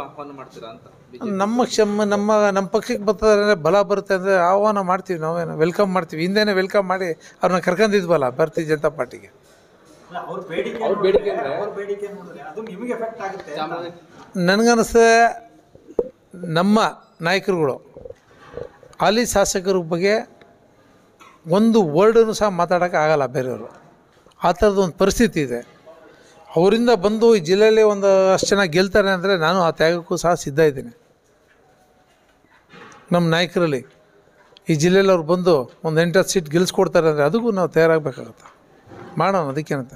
ಆಹ್ವಾನ ಮಾಡ್ತೀರಾ ಅಂತ ನಮ್ಮ ಕ್ಷಮ ನಮ್ಮ ನಮ್ಮ ಪಕ್ಷಕ್ಕೆ ಬರ್ತದೆ ಬಲ ಬರುತ್ತೆ ಅಂದರೆ ಆಹ್ವಾನ ಮಾಡ್ತೀವಿ ನಾವೇನು ವೆಲ್ಕಮ್ ಮಾಡ್ತೀವಿ. ಹಿಂದೆನೇ ವೆಲ್ಕಮ್ ಮಾಡಿ ಅವ್ರನ್ನ ಕರ್ಕೊಂಡಿದ್ವಲ್ಲ ಭಾರತೀಯ ಜನತಾ ಪಾರ್ಟಿಗೆ. ಅವ್ರ ಬೇಡಿಕೆ ಅವ್ರ ಬೇಡಿಕೆ ಅಂದ್ರೆ? ಅವ್ರ ಬೇಡಿಕೆ ನೋಡಿದ್ರೆ ಅದು ನಿಮಗೆ ಎಫೆಕ್ಟ್ ಆಗುತ್ತೆ ಚಾಮರಾಜ ನನಗನ್ನಿಸ್ತದೆ ನಮ್ಮ ನಾಯಕರುಗಳು ಹಾಲಿ ಶಾಸಕರ ಬಗ್ಗೆ ಒಂದು ವರ್ಡನ್ನು ಸಹ ಮಾತಾಡೋಕ್ಕೆ ಆಗಲ್ಲ ಬೇರೆಯವರು. ಆ ಥರದ ಒಂದು ಪರಿಸ್ಥಿತಿ ಇದೆ. ಅವರಿಂದ ಬಂದು ಈ ಜಿಲ್ಲೆಯಲ್ಲಿ ಒಂದು ಅಷ್ಟು ಜನ ಗೆಲ್ತಾರೆ ಅಂದರೆ ನಾನು ಆ ತ್ಯಾಗಕ್ಕೂ ಸಹ ಸಿದ್ಧ ಇದ್ದೀನಿ. ನಮ್ಮ ನಾಯಕರಲ್ಲಿ ಈ ಜಿಲ್ಲೆಯಲ್ಲಿ ಅವ್ರು ಬಂದು ಒಂದು ಎಂಟತ್ತು ಸೀಟ್ ಗೆಲ್ಲಿಸ್ಕೊಡ್ತಾರೆ ಅಂದರೆ ಅದಕ್ಕೂ ನಾವು ತಯಾರಾಗಬೇಕಾಗತ್ತೆ. ಮಾಡೋಣ ಅದಕ್ಕೇನಂತ.